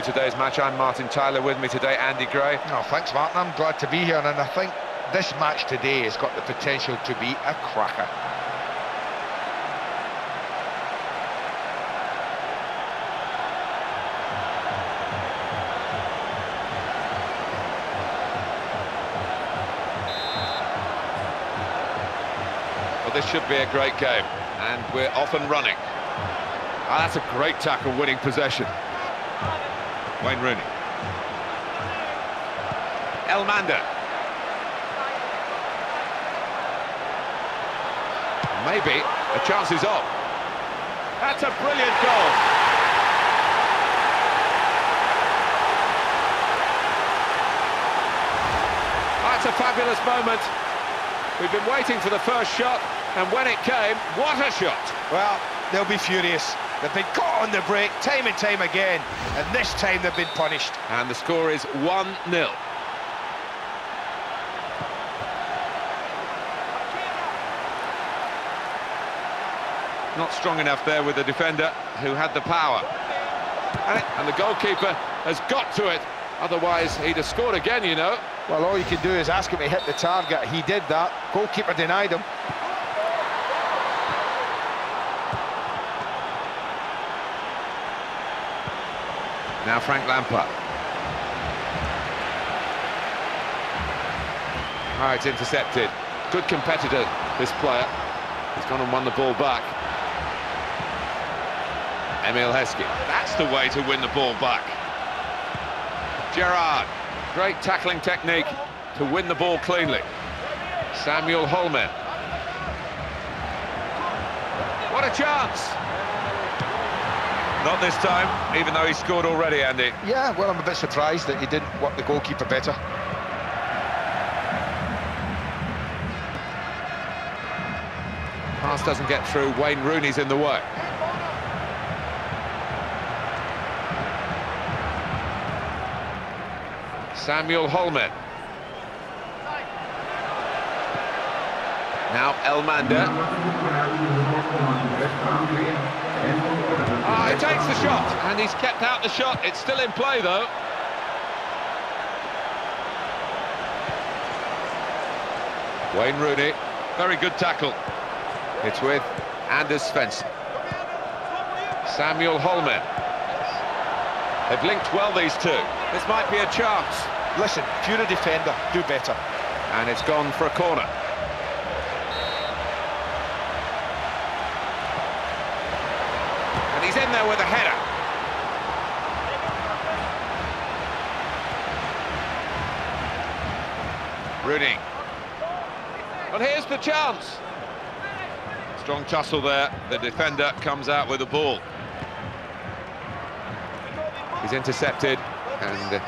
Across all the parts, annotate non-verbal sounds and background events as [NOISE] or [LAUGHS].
to today's match. I'm Martin Tyler, with me today, Andy Gray. Oh, thanks, Martin. I'm glad to be here, and I think this match today has got the potential to be a cracker. Well, this should be a great game, and we're off and running. Ah, that's a great tackle, winning possession. Wayne Rooney. Elmander. Maybe a chance is up. That's a brilliant goal. That's a fabulous moment. We've been waiting for the first shot, and when it came, what a shot! Well, they'll be furious. They've been caught on the break time and time again, and this time they've been punished. And the score is 1-0. Not strong enough there with the defender who had the power. And, and the goalkeeper has got to it. Otherwise, he'd have scored again, you know. Well, all you can do is ask him to hit the target. He did that. Goalkeeper denied him. Now Frank Lampard. Ah, it's intercepted. Good competitor, this player. He's gone and won the ball back. Emile Heskey. That's the way to win the ball back. Gerrard. Great tackling technique to win the ball cleanly. Samuel Holmen. What a chance! Not this time, even though he scored already, Andy. Yeah, well, I'm a bit surprised that he didn't work the goalkeeper better. Pass doesn't get through, Wayne Rooney's in the way. Samuel Holmen. Now Elmander. Ah, he takes the shot, and he's kept out the shot. It's still in play, though. Wayne Rooney, very good tackle. It's with Anders Svensson. Samuel Holmen. They've linked well, these two. This might be a chance. Listen, if you're a defender, do better. And it's gone for a corner. He's in there with a header. Rooney. Well, here's the chance. Strong tussle there. The defender comes out with the ball. He's intercepted, and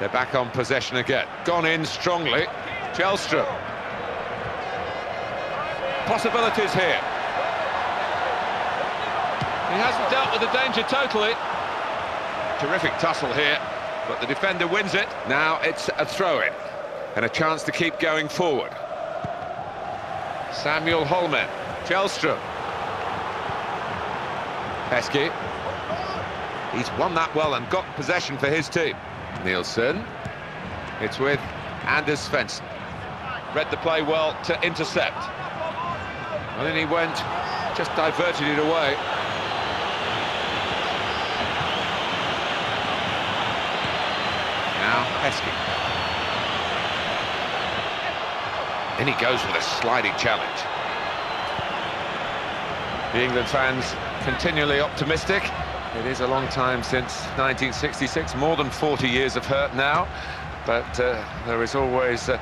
they're back on possession again. Gone in strongly. Källström. Possibilities here. He hasn't dealt with the danger totally. Terrific tussle here, but the defender wins it. Now it's a throw-in, and a chance to keep going forward. Samuel Holmen. Källström. Heskey. He's won that well and got possession for his team. Nilsson. It's with Anders Svensson. Read the play well to intercept. And then he went, just diverted it away. Heskey. In he goes with a sliding challenge. The England fans continually optimistic. It is a long time since 1966, more than 40 years of hurt now. But uh, there is always... Uh,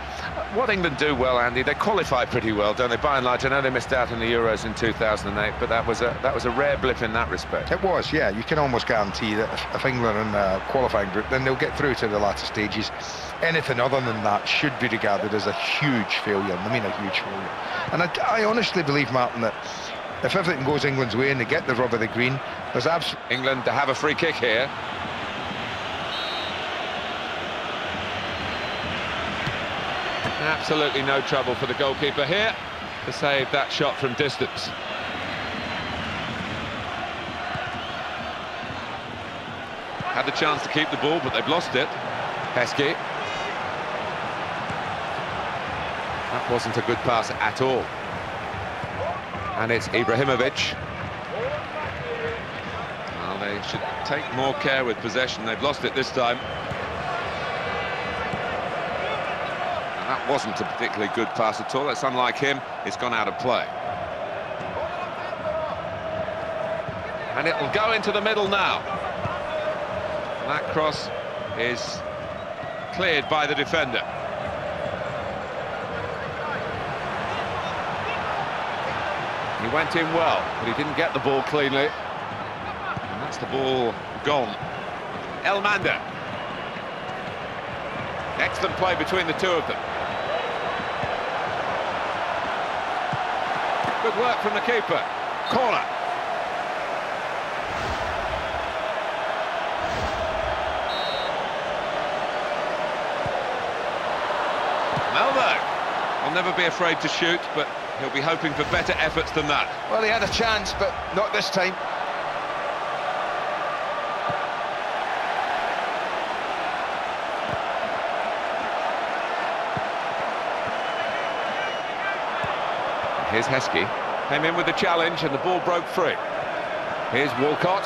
what England do well, Andy, they qualify pretty well, don't they? By and large, I know they missed out in the Euros in 2008, but that was a that was a rare blip in that respect. It was, yeah. You can almost guarantee that if, if England are in a qualifying group, then they'll get through to the latter stages. Anything other than that should be regarded as a huge failure. I mean, a huge failure. And I, I honestly believe, Martin, that if everything goes England's way and they get the rub of the green, there's absolutely... England to have a free kick here. Absolutely no trouble for the goalkeeper here to save that shot from distance. Had the chance to keep the ball, but they've lost it. Heskey. That wasn't a good pass at all. And it's Ibrahimovic. Well, they should take more care with possession. They've lost it this time. And that wasn't a particularly good pass at all. That's unlike him. It's gone out of play. And it will go into the middle now. And that cross is cleared by the defender. He went in well, but he didn't get the ball cleanly. And that's the ball gone. Elmander. Excellent play between the two of them. Good work from the keeper. Corner. Will never be afraid to shoot, but he'll be hoping for better efforts than that. Well, he had a chance, but not this time. Here's Heskey. Came in with the challenge and the ball broke free. Here's Walcott.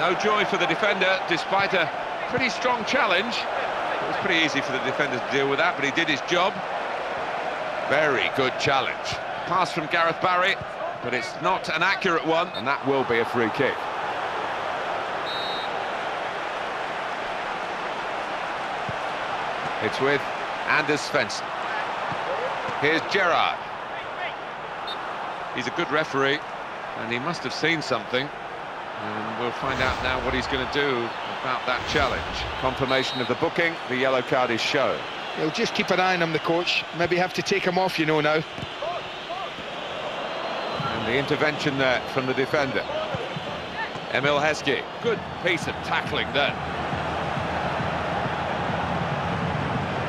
No joy for the defender, despite a pretty strong challenge. It was pretty easy for the defender to deal with that, but he did his job. Very good challenge. Pass from Gareth Barry, but it's not an accurate one, and that will be a free kick. It's with Anders Svensson. Here's Gerrard. He's a good referee, and he must have seen something. And we'll find out now what he's going to do about that challenge. Confirmation of the booking, the yellow card is shown. He'll just keep an eye on him, the coach. Maybe have to take him off, you know, now. And the intervention there from the defender. Emile Heskey. Good piece of tackling then.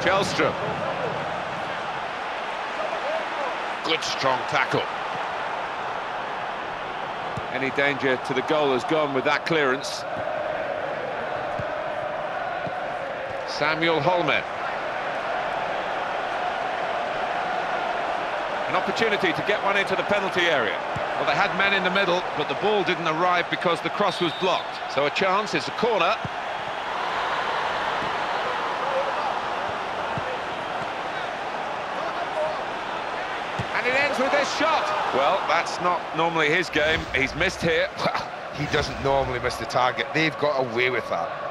Källström. Good strong tackle. Any danger to the goal has gone with that clearance. Samuel Holmen. An opportunity to get one into the penalty area. Well, they had men in the middle, but the ball didn't arrive because the cross was blocked. So a chance, it's a corner. And it ends with this shot. Well, that's not normally his game. He's missed here. [LAUGHS] he doesn't normally miss the target. They've got away with that.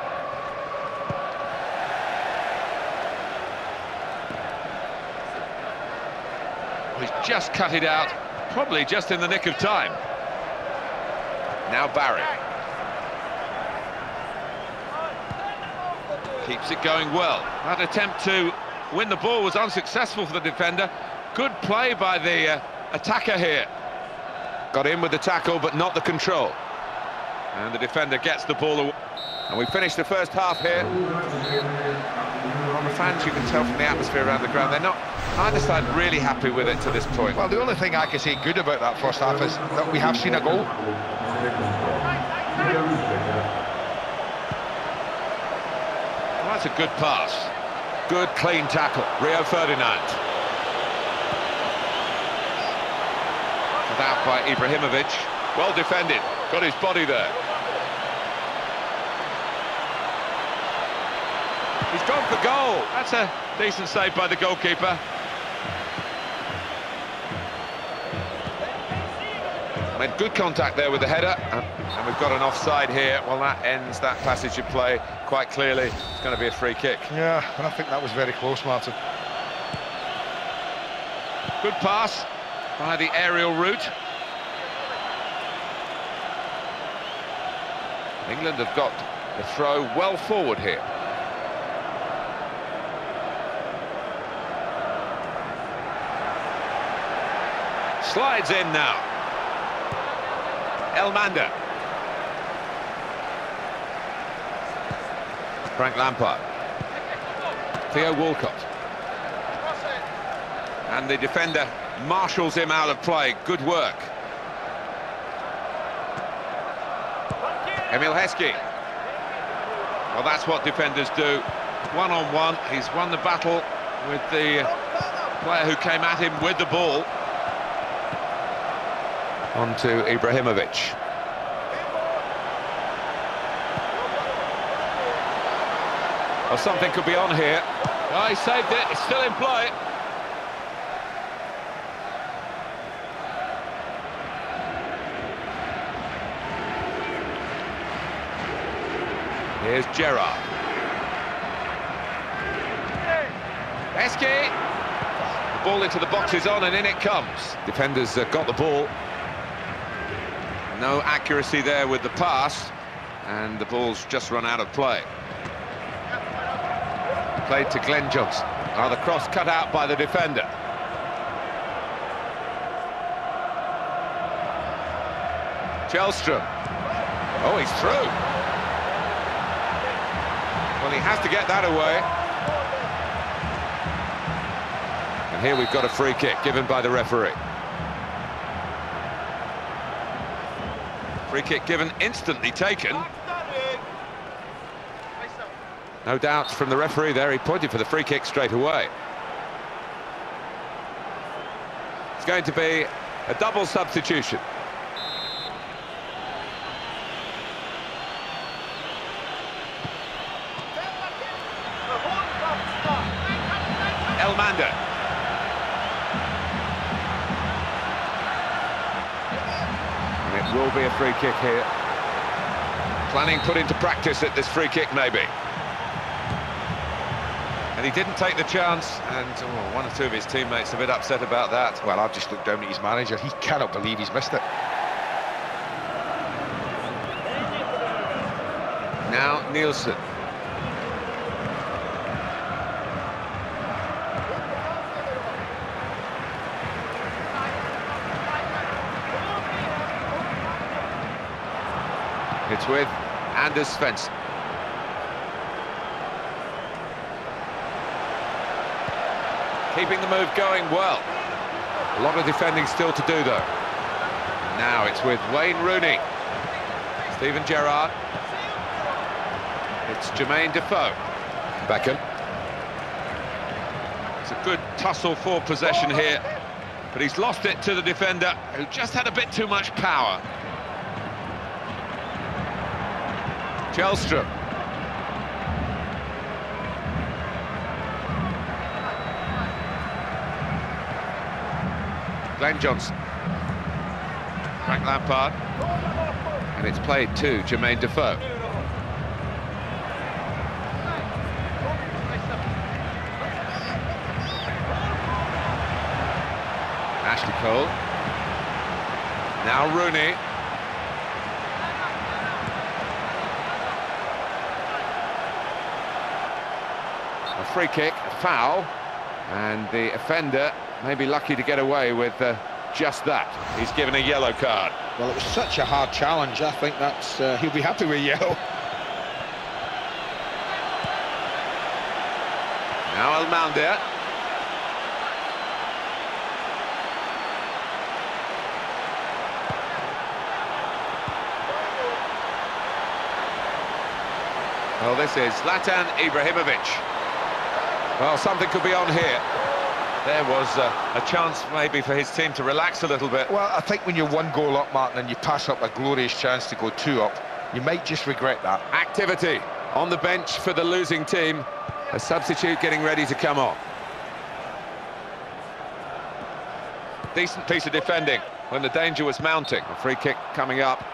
He's just cut it out, probably just in the nick of time. Now Barry. Keeps it going well. That attempt to win the ball was unsuccessful for the defender. Good play by the uh, attacker here. Got in with the tackle, but not the control. And the defender gets the ball away. And we finish the first half here. From the fans, you can tell from the atmosphere around the ground, they're not, either side, really happy with it to this point. Well, the only thing I can say good about that first half is that we have seen a goal. Well, that's a good pass. Good, clean tackle. Rio Ferdinand. Out by Ibrahimovic. Well defended. Got his body there. He's gone for goal. That's a decent save by the goalkeeper. Made good contact there with the header. And we've got an offside here. Well, that ends that passage of play quite clearly. It's going to be a free kick. Yeah, and I think that was very close, Martin. Good pass by the aerial route. England have got the throw well forward here. Slides in now. Elmander. Frank Lampard. Theo Walcott. And the defender marshals him out of play. Good work. Emile Heskey. Well, that's what defenders do. One-on-one, -on -one, he's won the battle with the player who came at him with the ball. On to Ibrahimovic. Well, something could be on here. Oh, he saved it, it's still in play. Here's Gerrard. Heskey. The ball into the box is on and in it comes. Defenders uh, got the ball. No accuracy there with the pass. And the ball's just run out of play. Played to Glenn Johnson. Oh, the cross cut out by the defender. Källström. Oh, he's through. Well, he has to get that away. And here we've got a free kick given by the referee. Free kick given, instantly taken. No doubts from the referee there, he pointed for the free kick straight away. It's going to be a double substitution. Kick here. Planning put into practice at this free kick, maybe. And he didn't take the chance, and oh, one or two of his teammates a bit upset about that. Well, I've just looked down at his manager. He cannot believe he's missed it. Now Nilsson. It's with Anders Svensson. Keeping the move going well. A lot of defending still to do, though. Now it's with Wayne Rooney. Steven Gerrard. It's Jermaine Defoe. Beckham. It's a good tussle for possession here, but he's lost it to the defender, who just had a bit too much power. Källström. Glenn Johnson. Frank Lampard. And it's played to Jermaine Defoe. Ashley Cole. Now Rooney. Free kick, foul, and the offender may be lucky to get away with uh, just that. He's given a yellow card. Well, it was such a hard challenge. I think that's uh, he'll be happy with yellow. Now Elmander. Well, this is Zlatan Ibrahimovic. Well, something could be on here. There was uh, a chance maybe for his team to relax a little bit. Well, I think when you're one goal up, Martin, and you pass up a glorious chance to go two up, you might just regret that. Activity on the bench for the losing team. A substitute getting ready to come on. Decent piece of defending when the danger was mounting. A free kick coming up.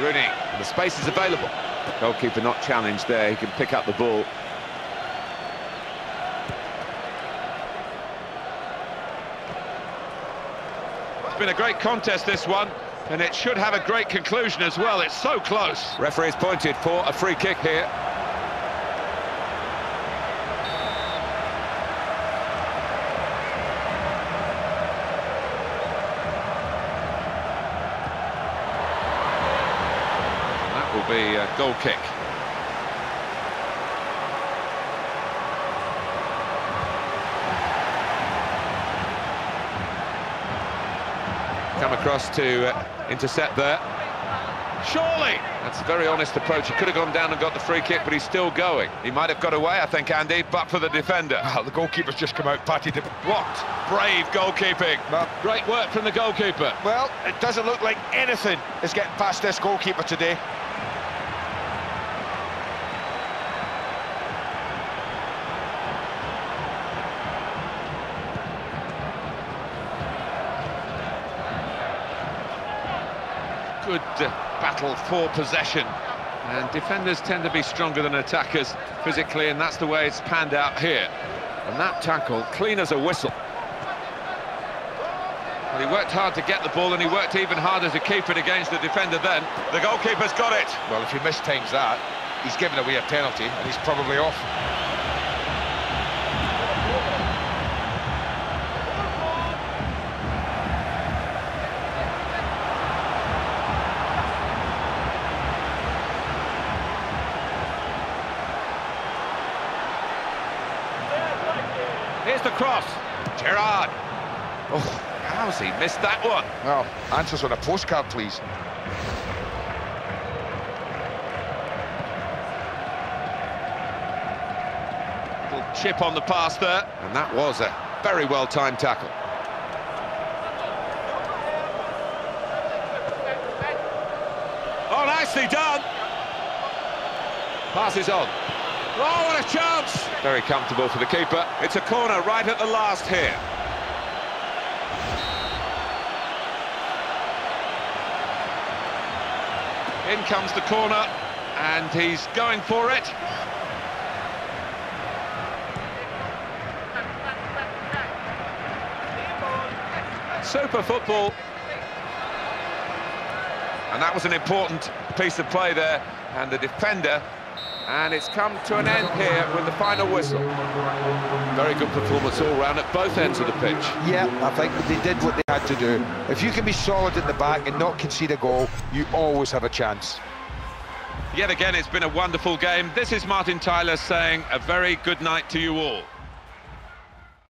Rooney, the space is available. Goalkeeper not challenged there, he can pick up the ball. It's been a great contest, this one, and it should have a great conclusion as well. It's so close. Referee's pointed for a free kick here. Be a goal kick. come across to uh, intercept there. Surely! That's a very honest approach. He could have gone down and got the free kick, but he's still going. He might have got away, I think, Andy, but for the defender. [LAUGHS] The goalkeeper's just come out, patted him. What brave goalkeeping. Well, Great work from the goalkeeper. well, it doesn't look like anything is getting past this goalkeeper today. Good uh, battle for possession. And defenders tend to be stronger than attackers physically, and that's the way it's panned out here. And that tackle, clean as a whistle. Well, he worked hard to get the ball, and he worked even harder to keep it against the defender then. The goalkeeper's got it. Well, if he mistimes that, he's given away a penalty, and he's probably off. Here's the cross. Gerrard. Oh, how's he missed that one? Well, answers on a postcard, please. Little chip on the pass there, and that was a very well-timed tackle. Oh, nicely done. Passes on. Oh, what a chance! Very comfortable for the keeper. It's a corner right at the last here. In comes the corner, and he's going for it. Super football. And that was an important piece of play there. And the defender. And it's come to an end here with the final whistle. Very good performance all round at both ends of the pitch. Yeah, I think they did what they had to do. If you can be solid at the back and not concede a goal, you always have a chance. Yet again, it's been a wonderful game. This is Martin Tyler saying a very good night to you all.